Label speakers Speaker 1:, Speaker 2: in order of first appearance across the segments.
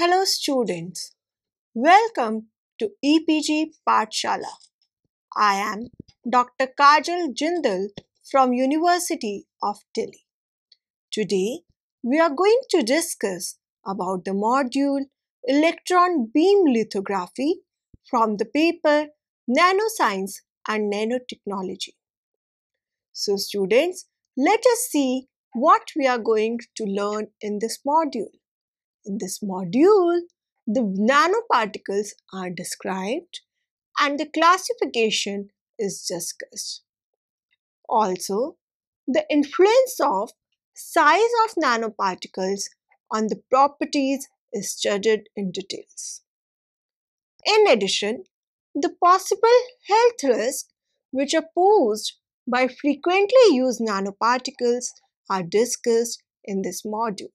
Speaker 1: Hello students, welcome to EPG Pathshala. I am Dr. Kajal Jindal from University of Delhi. Today we are going to discuss about the module Electron Beam Lithography from the paper Nanoscience and Nanotechnology. So students, let us see what we are going to learn in this module. In this module, the nanoparticles are described and the classification is discussed. Also, the influence of size of nanoparticles on the properties is studied in details. In addition, the possible health risks which are posed by frequently used nanoparticles are discussed in this module.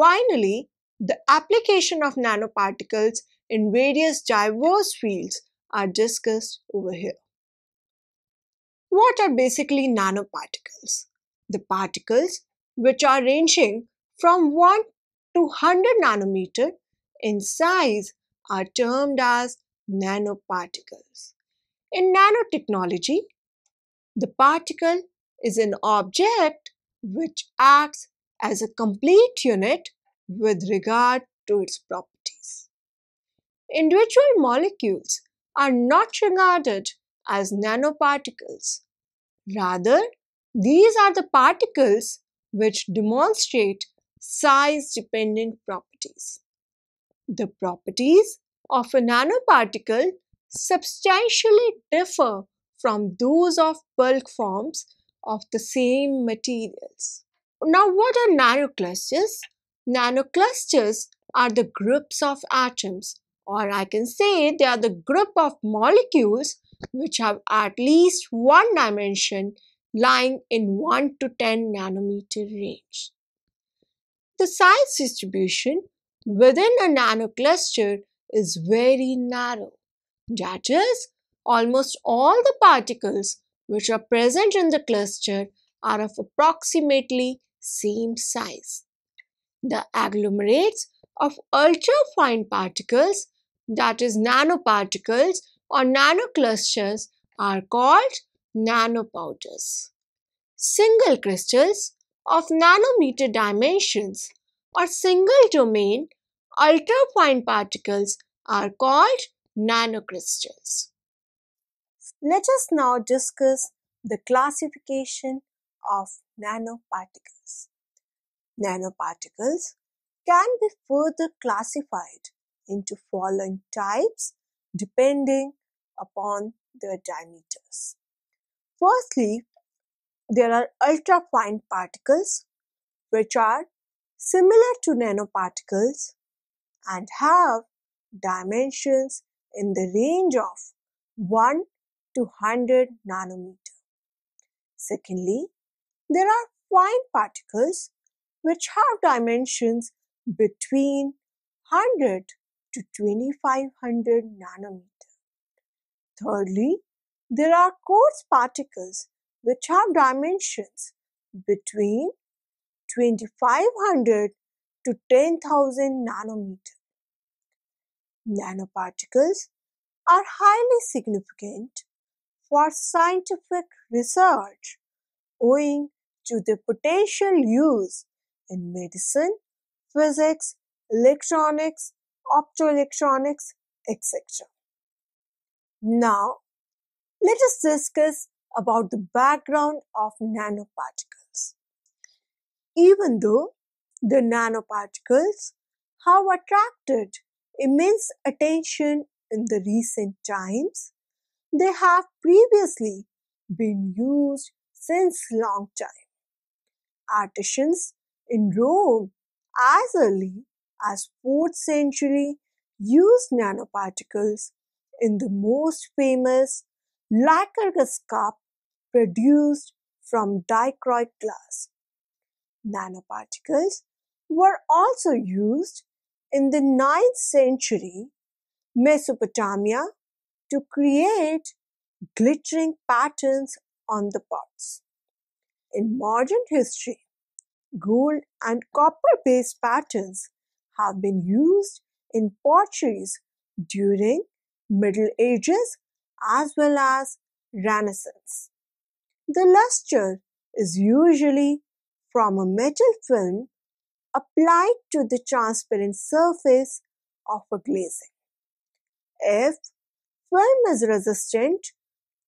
Speaker 1: Finally, the application of nanoparticles in various diverse fields are discussed over here. What are basically nanoparticles? The particles which are ranging from 1 to 100 nanometer in size are termed as nanoparticles. In nanotechnology, the particle is an object which acts as a complete unit with regard to its properties. Individual molecules are not regarded as nanoparticles. Rather, these are the particles which demonstrate size dependent properties. The properties of a nanoparticle substantially differ from those of bulk forms of the same materials. Now, what are nanoclusters? Nanoclusters are the groups of atoms, or I can say they are the group of molecules which have at least one dimension lying in 1 to 10 nanometer range. The size distribution within a nanocluster is very narrow. That is, almost all the particles which are present in the cluster are of approximately same size. The agglomerates of ultra-fine particles, that is nanoparticles or nanoclusters are called nanopowders. Single crystals of nanometer dimensions or single domain ultra-fine particles are called nanocrystals. Let us now discuss the classification of nanoparticles. Nanoparticles can be further classified into following types depending upon their diameters. Firstly, there are ultrafine particles which are similar to nanoparticles and have dimensions in the range of 1 to 100 nanometer. Secondly, there are fine particles which have dimensions between 100 to 2500 nanometer. Thirdly, there are coarse particles which have dimensions between 2500 to 10,000 nanometer. Nanoparticles are highly significant for scientific research owing to the potential use in medicine, physics, electronics, optoelectronics, etc. Now, let us discuss about the background of nanoparticles. Even though the nanoparticles have attracted immense attention in the recent times, they have previously been used since long time. Artisans in Rome as early as 4th century used nanoparticles in the most famous Lycurgus cup produced from dichroic glass. Nanoparticles were also used in the 9th century Mesopotamia to create glittering patterns on the pots. In modern history, gold and copper based patterns have been used in potteries during Middle Ages as well as Renaissance. The luster is usually from a metal film applied to the transparent surface of a glazing. If film is resistant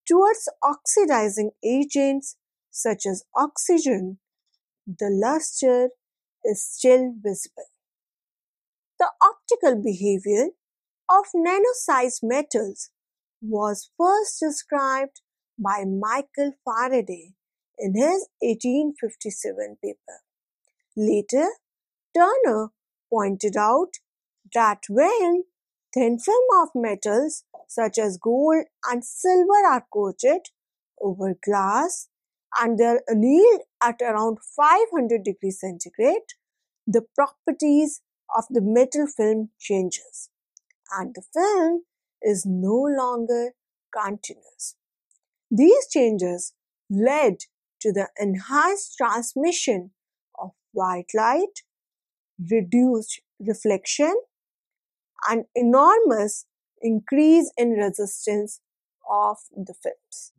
Speaker 1: towards oxidizing agents such as oxygen, the luster is still visible. The optical behavior of nano-sized metals was first described by Michael Faraday in his 1857 paper. Later, Turner pointed out that when thin film of metals such as gold and silver are coated over glass and they are annealed at around 500 degrees centigrade, the properties of the metal film changes and the film is no longer continuous. These changes led to the enhanced transmission of white light, reduced reflection, and enormous increase in resistance of the films.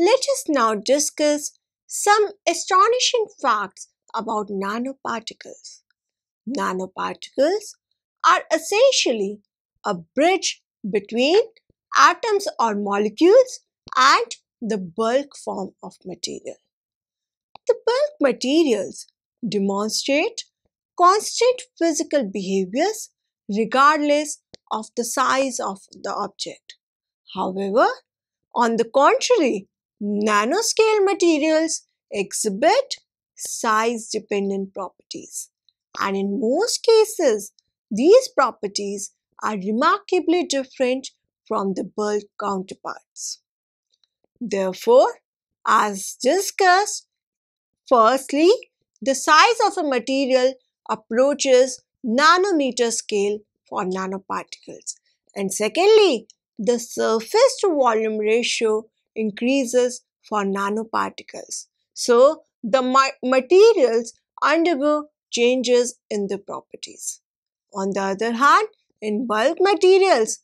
Speaker 1: Let us now discuss some astonishing facts about nanoparticles. Nanoparticles are essentially a bridge between atoms or molecules and the bulk form of material. The bulk materials demonstrate constant physical behaviors regardless of the size of the object. However, on the contrary, nanoscale materials exhibit size dependent properties and in most cases these properties are remarkably different from the bulk counterparts. Therefore, as discussed, firstly, the size of a material approaches nanometer scale for nanoparticles. And secondly, the surface to volume ratio increases for nanoparticles. So, the ma materials undergo changes in the properties. On the other hand, in bulk materials,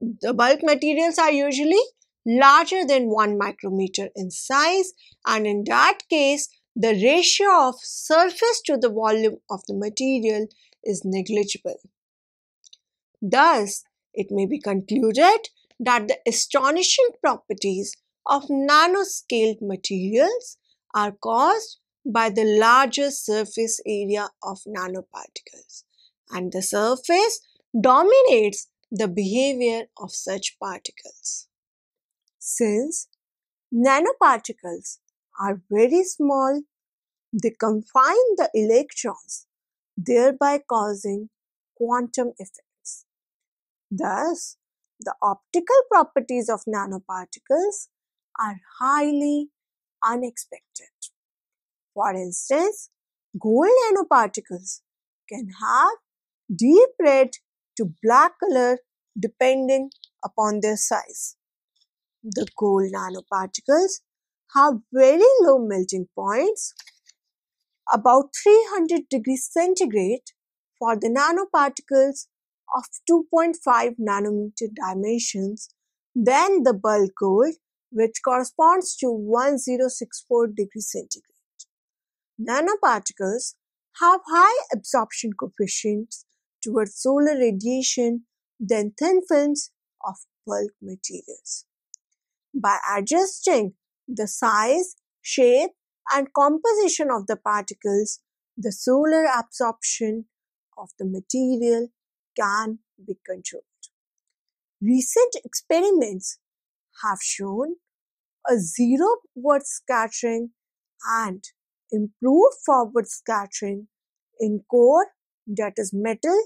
Speaker 1: the bulk materials are usually larger than 1 micrometer in size and in that case the ratio of surface to the volume of the material is negligible. Thus, it may be concluded that the astonishing properties of nanoscaled materials are caused by the larger surface area of nanoparticles and the surface dominates the behavior of such particles. Since nanoparticles are very small, they confine the electrons, thereby causing quantum effects. Thus, the optical properties of nanoparticles are highly unexpected. For instance, gold nanoparticles can have deep red to black color depending upon their size. The gold nanoparticles have very low melting points, about 300 degrees centigrade for the nanoparticles of 2.5 nanometer dimensions than the bulk gold which corresponds to 1064 degrees centigrade. Nanoparticles have high absorption coefficients towards solar radiation than thin films of bulk materials. By adjusting the size, shape, and composition of the particles, the solar absorption of the material can be controlled. Recent experiments have shown a zero word scattering and improved forward scattering in core that is metal,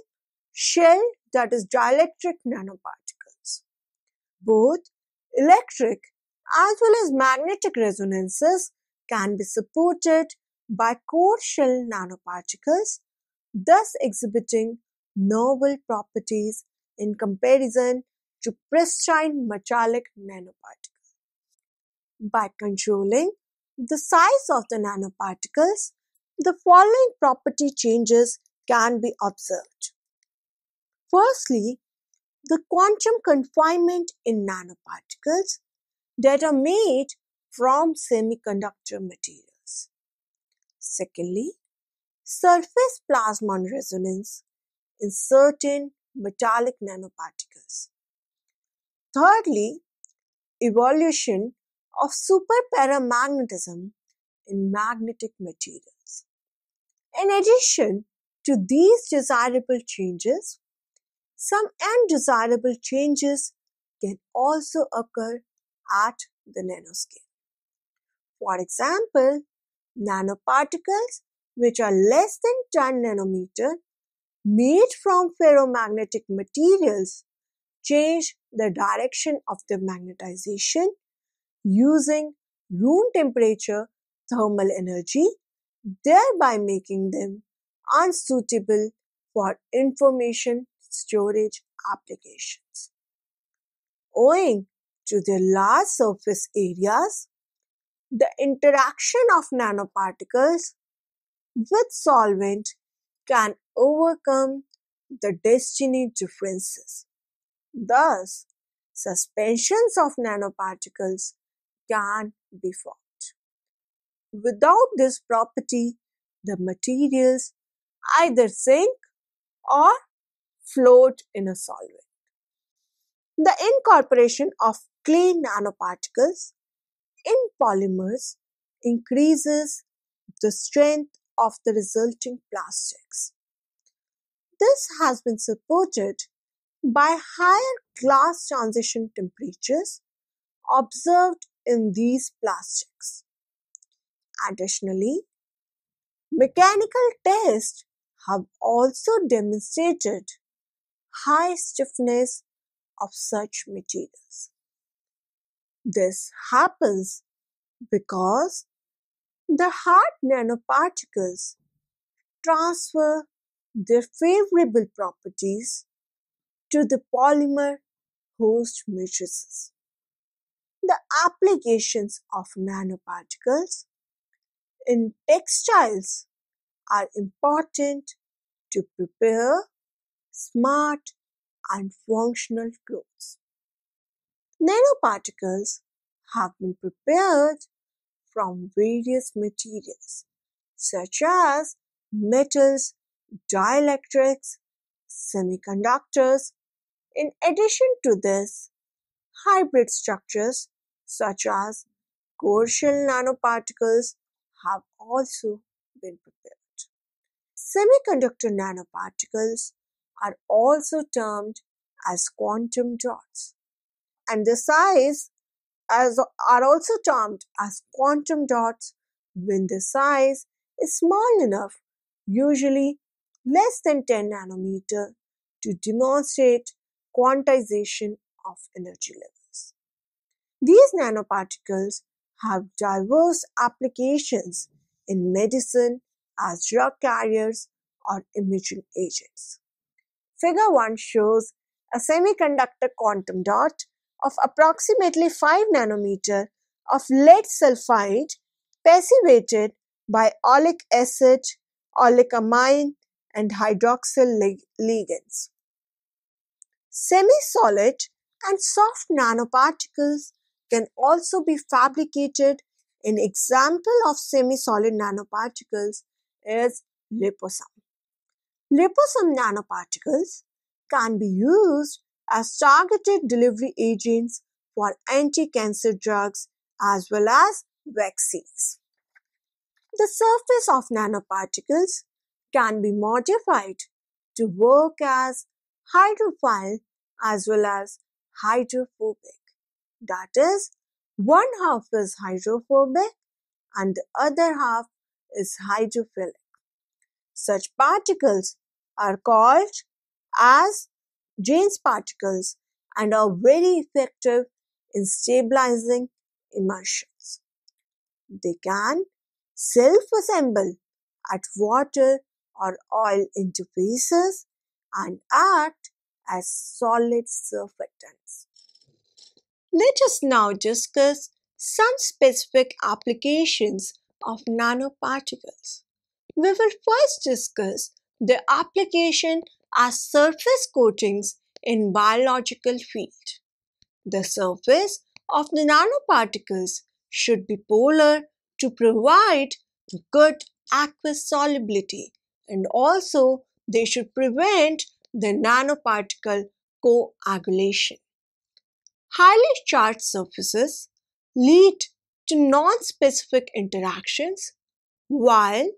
Speaker 1: shell that is dielectric nanoparticles. Both electric as well as magnetic resonances can be supported by core shell nanoparticles, thus exhibiting novel properties in comparison to pristine metallic nanoparticles. By controlling the size of the nanoparticles, the following property changes can be observed. Firstly, the quantum confinement in nanoparticles that are made from semiconductor materials. Secondly, surface plasmon resonance in certain metallic nanoparticles. Thirdly, evolution of superparamagnetism in magnetic materials. In addition to these desirable changes, some undesirable changes can also occur at the nanoscale. For example, nanoparticles which are less than 10 nanometer made from ferromagnetic materials change the direction of the magnetization using room temperature thermal energy, thereby making them unsuitable for information storage applications. Owing to their large surface areas, the interaction of nanoparticles with solvent can overcome the density differences. Thus, suspensions of nanoparticles can be formed. Without this property, the materials either sink or float in a solvent. The incorporation of clay nanoparticles in polymers increases the strength of the resulting plastics. This has been supported by higher glass transition temperatures observed in these plastics. Additionally, mechanical tests have also demonstrated high stiffness of such materials. This happens because the hard nanoparticles transfer their favorable properties to the polymer host matrices. The applications of nanoparticles in textiles are important to prepare smart and functional clothes. Nanoparticles have been prepared from various materials such as metals, dielectrics, semiconductors. In addition to this, hybrid structures such as core shell nanoparticles have also been prepared. Semiconductor nanoparticles are also termed as quantum dots, and the size as are also termed as quantum dots when the size is small enough, usually less than 10 nanometer, to demonstrate quantization of energy levels. These nanoparticles have diverse applications in medicine as drug carriers or imaging agents. Figure 1 shows a semiconductor quantum dot of approximately 5 nanometer of lead sulfide passivated by oleic acid, oleylamine, and hydroxyl ligands. Semi-solid and soft nanoparticles can also be fabricated. An example of semi-solid nanoparticles is liposome. Liposome nanoparticles can be used as targeted delivery agents for anti-cancer drugs as well as vaccines. The surface of nanoparticles can be modified to work as hydrophile as well as hydrophobic. That is, one half is hydrophobic and the other half is hydrophilic. Such particles are called as Janus particles and are very effective in stabilizing emulsions. They can self-assemble at water or oil interfaces and act as solid surfactants. Let us now discuss some specific applications of nanoparticles. We will first discuss the application as surface coatings in biological field. The surface of the nanoparticles should be polar to provide good aqueous solubility and also they should prevent the nanoparticle coagulation. Highly charged surfaces lead to non-specific interactions while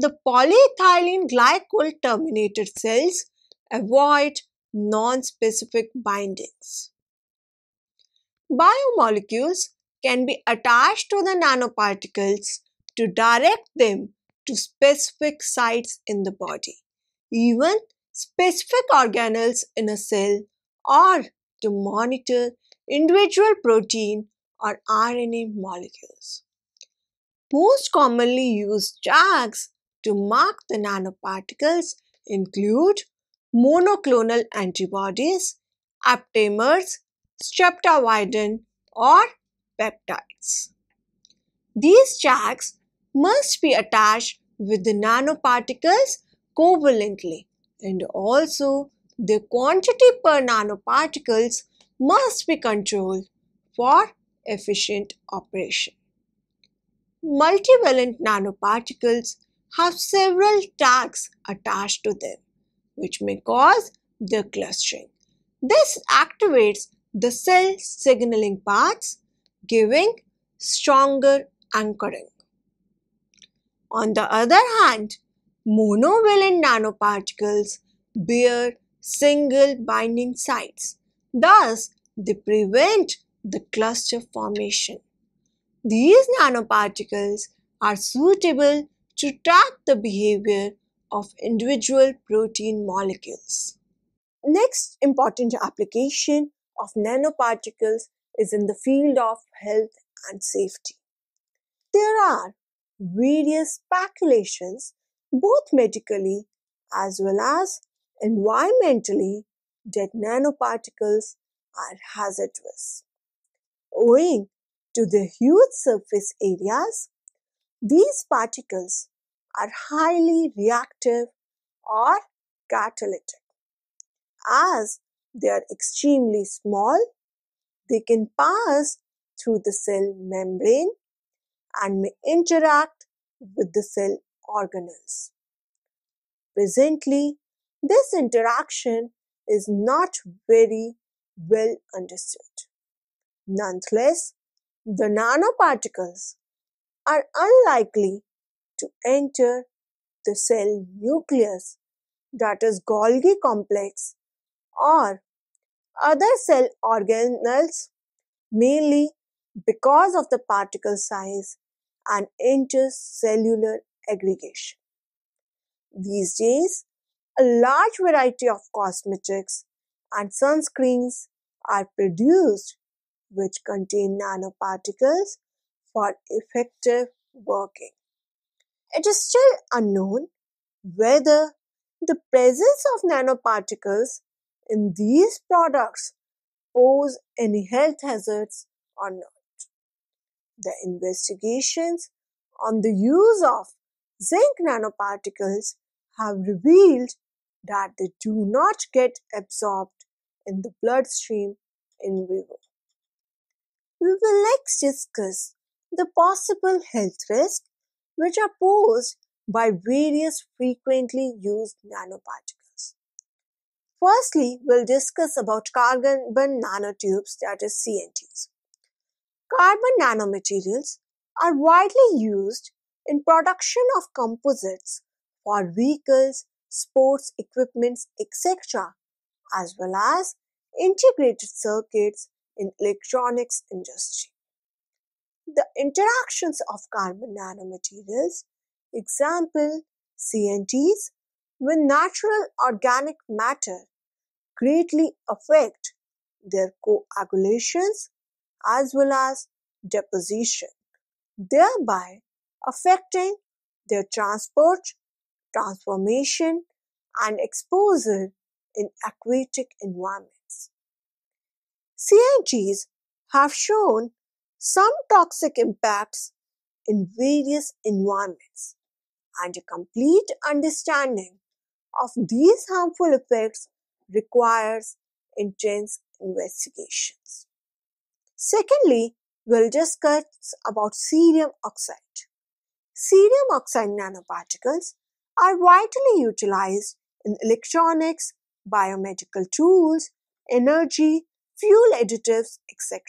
Speaker 1: the polyethylene glycol terminated cells avoid non-specific bindings. Biomolecules can be attached to the nanoparticles to direct them to specific sites in the body, even specific organelles in a cell or to monitor individual protein or RNA molecules. Most commonly used tags to mark the nanoparticles include monoclonal antibodies, aptamers, streptavidin, or peptides. These tags must be attached with the nanoparticles covalently and also the quantity per nanoparticles must be controlled for efficient operation. Multivalent nanoparticles have several tags attached to them, which may cause the clustering. This activates the cell signaling paths, giving stronger anchoring. On the other hand, monovalent nanoparticles bear single binding sites. Thus, they prevent the cluster formation. These nanoparticles are suitable to track the behavior of individual protein molecules. Next important application of nanoparticles is in the field of health and safety. There are various speculations, both medically as well as environmentally, that nanoparticles are hazardous. Owing to their huge surface areas, these particles are highly reactive or catalytic. As they are extremely small, they can pass through the cell membrane and may interact with the cell organelles. Presently, this interaction is not very well understood. Nonetheless, the nanoparticles are unlikely to enter the cell nucleus, that is Golgi complex, or other cell organelles mainly because of the particle size and intercellular aggregation. These days, a large variety of cosmetics and sunscreens are produced which contain nanoparticles for effective working. It is still unknown whether the presence of nanoparticles in these products pose any health hazards or not. The investigations on the use of zinc nanoparticles have revealed that they do not get absorbed in the bloodstream in vivo. We will next discuss the possible health risks which are posed by various frequently used nanoparticles. Firstly, we'll discuss about carbon nanotubes that is CNTs. Carbon nanomaterials are widely used in production of composites for vehicles, sports equipments, etc., as well as integrated circuits in electronics industry. The interactions of carbon nanomaterials, example CNTs, with natural organic matter greatly affect their coagulations as well as deposition, thereby affecting their transport, transformation, and exposure in aquatic environments. CNTs have shown some toxic impacts in various environments, and a complete understanding of these harmful effects requires intense investigations. Secondly, we'll discuss about cerium oxide. Cerium oxide nanoparticles are vitally utilized in electronics, biomedical tools, energy, fuel additives, etc.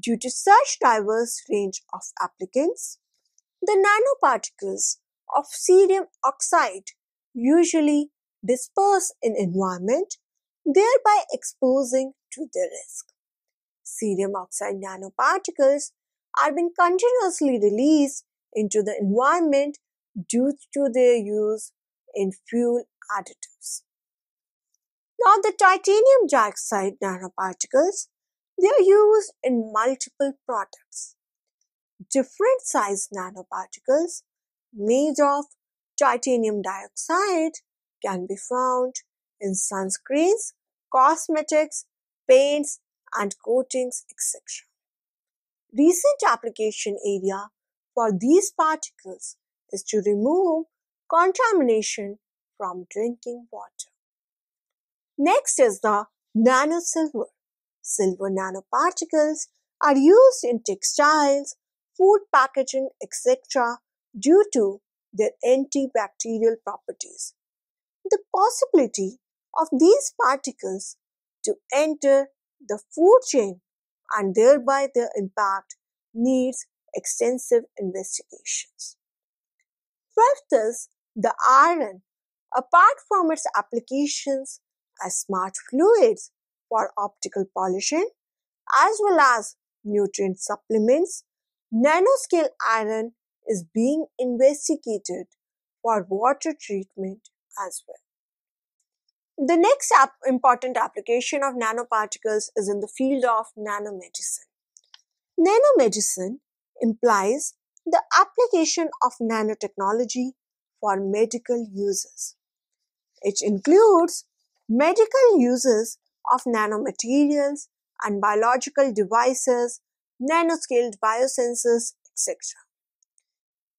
Speaker 1: Due to such diverse range of applicants, the nanoparticles of cerium oxide usually disperse in environment, thereby exposing to the risk. Cerium oxide nanoparticles are being continuously released into the environment due to their use in fuel additives. Now the titanium dioxide nanoparticles, they are used in multiple products. Different size nanoparticles made of titanium dioxide can be found in sunscreens, cosmetics, paints and coatings etc. Recent application area for these particles is to remove contamination from drinking water. Next is the nanosilver. Silver nanoparticles are used in textiles, food packaging, etc. due to their antibacterial properties. The possibility of these particles to enter the food chain and thereby their impact needs extensive investigations. Fifth is the iron. Apart from its applications as smart fluids for optical polishing as well as nutrient supplements, nanoscale iron is being investigated for water treatment as well. The next ap- important application of nanoparticles is in the field of nanomedicine. Nanomedicine implies the application of nanotechnology for medical uses. It includes medical uses of nanomaterials and biological devices, nanoscaled biosensors, etc.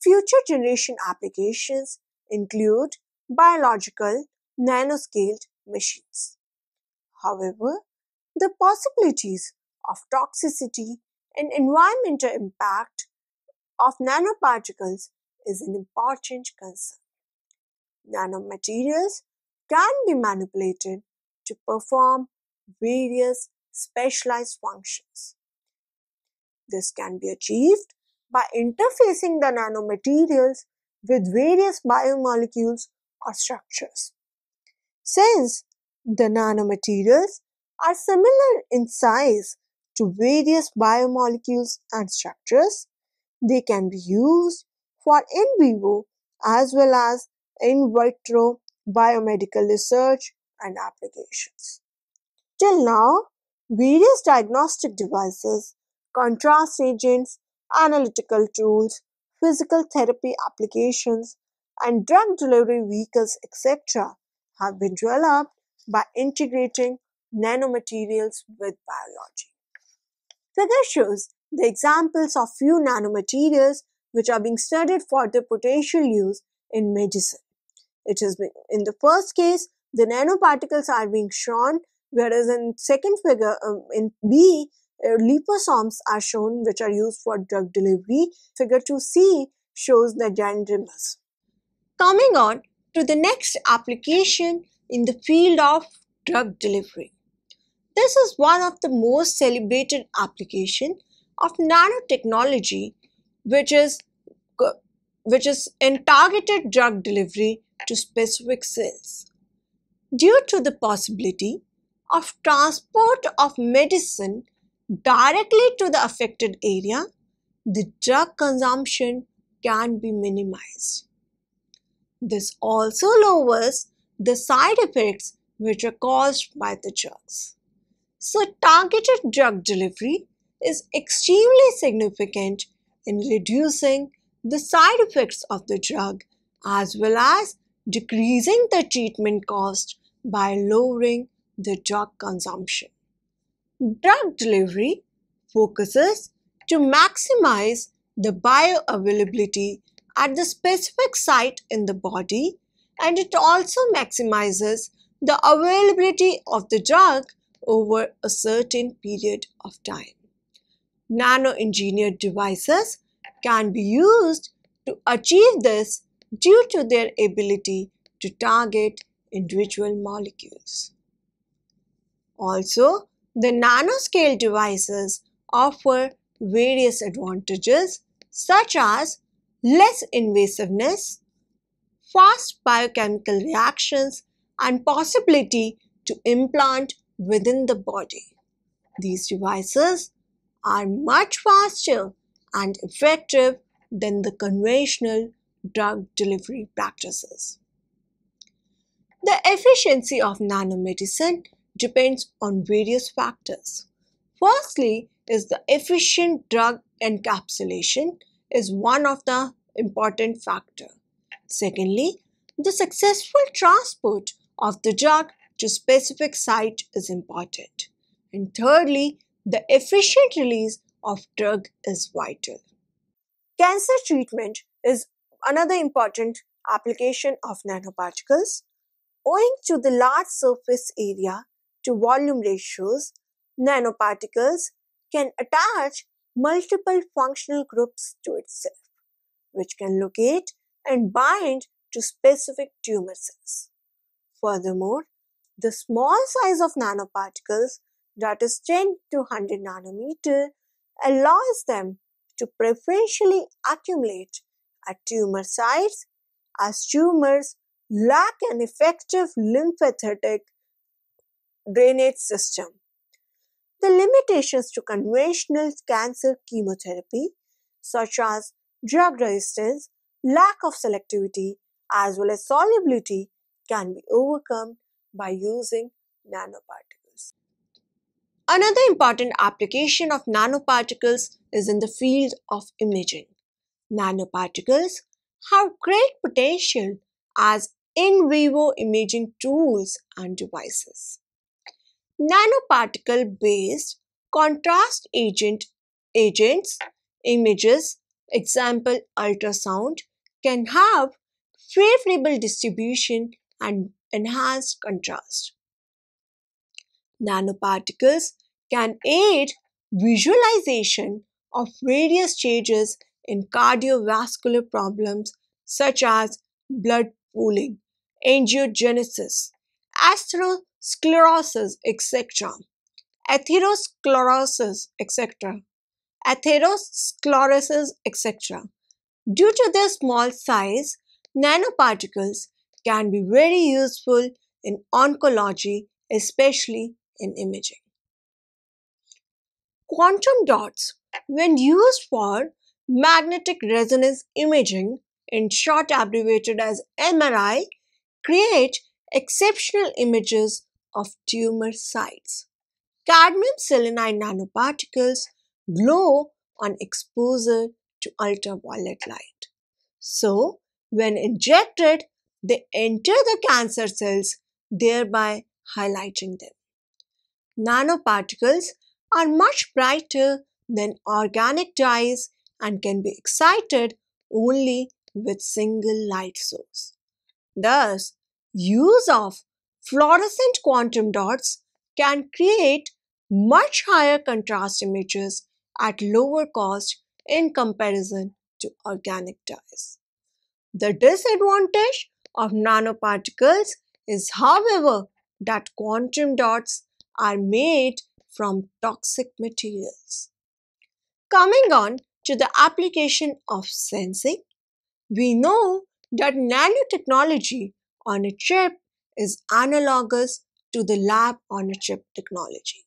Speaker 1: Future generation applications include biological nanoscaled machines. However, the possibilities of toxicity and environmental impact of nanoparticles is an important concern. Nanomaterials can be manipulated to perform various specialized functions. This can be achieved by interfacing the nanomaterials with various biomolecules or structures. Since the nanomaterials are similar in size to various biomolecules and structures, they can be used for in vivo as well as in vitro biomedical research and applications. Till now, various diagnostic devices, contrast agents, analytical tools, physical therapy applications, and drug delivery vehicles, etc., have been developed by integrating nanomaterials with biology. Figure shows the examples of few nanomaterials which are being studied for their potential use in medicine. It is in the first case, the nanoparticles are being shown, whereas in second figure, um, in B, uh, liposomes are shown which are used for drug delivery. Figure 2C shows the dendrimers. Coming on to the next application in the field of drug delivery. This is one of the most celebrated application of nanotechnology which is which is in targeted drug delivery to specific cells. Due to the possibility of transport of medicine directly to the affected area, the drug consumption can be minimized. This also lowers the side effects which are caused by the drugs. So, targeted drug delivery is extremely significant in reducing the side effects of the drug as well as decreasing the treatment cost by lowering the drug consumption. Drug delivery focuses to maximize the bioavailability at the specific site in the body and it also maximizes the availability of the drug over a certain period of time. Nano engineered devices can be used to achieve this due to their ability to target individual molecules. Also, the nanoscale devices offer various advantages such as less invasiveness, fast biochemical reactions, and possibility to implant within the body. These devices are much faster and effective than the conventional drug delivery practices. The efficiency of nanomedicine depends on various factors. Firstly, is the efficient drug encapsulation is one of the important factor. Secondly, the successful transport of the drug to specific site is important. And thirdly, the efficient release of drug is vital. Cancer treatment is another important application of nanoparticles. Owing to the large surface area to volume ratios, nanoparticles can attach multiple functional groups to itself, which can locate and bind to specific tumor cells. Furthermore, the small size of nanoparticles, that is 10 to 100 nanometer, allows them to preferentially accumulate at tumor sites as tumors lack an effective lymphatic drainage system. The limitations to conventional cancer chemotherapy, such as drug resistance, lack of selectivity, as well as solubility, can be overcome by using nanoparticles. Another important application of nanoparticles is in the field of imaging. Nanoparticles have great potential as in vivo imaging tools and devices. Nanoparticle based contrast agent agents images example ultrasound can have favorable distribution and enhanced contrast. Nanoparticles can aid visualization of various changes in cardiovascular problems such as blood pooling, angiogenesis, atherosclerosis, etc. Atherosclerosis, etc. Atherosclerosis, etc. Due to their small size, nanoparticles can be very useful in oncology, especially in imaging. Quantum dots, when used for magnetic resonance imaging, in short abbreviated as MRI, create exceptional images of tumor sites. Cadmium selenide nanoparticles glow on exposure to ultraviolet light. So, when injected, they enter the cancer cells, thereby highlighting them. Nanoparticles are much brighter than organic dyes and can be excited only with single light source. Thus, use of fluorescent quantum dots can create much higher contrast images at lower cost in comparison to organic dyes. The disadvantage of nanoparticles is, however, that quantum dots are made from toxic materials. Coming on to the application of sensing, we know that nanotechnology on a chip is analogous to the lab on a chip technology.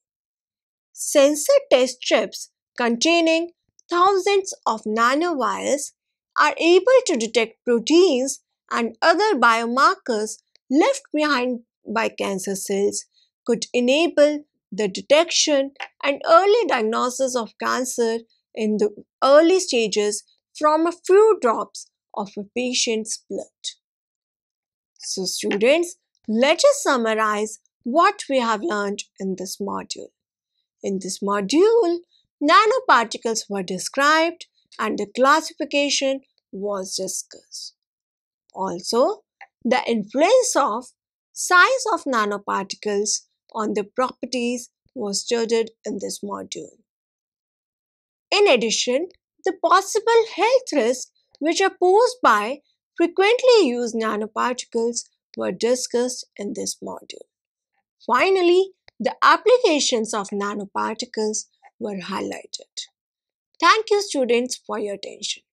Speaker 1: Sensor test chips containing thousands of nanowires are able to detect proteins and other biomarkers left behind by cancer cells could enable the detection and early diagnosis of cancer in the early stages from a few drops of a patient's blood. So, students, let us summarize what we have learned in this module. In this module, nanoparticles were described and the classification was discussed. Also, The influence of size of nanoparticles on the properties was studied in this module. In addition, the possible health risks which are posed by frequently used nanoparticles were discussed in this module. Finally, the applications of nanoparticles were highlighted. Thank you students for your attention.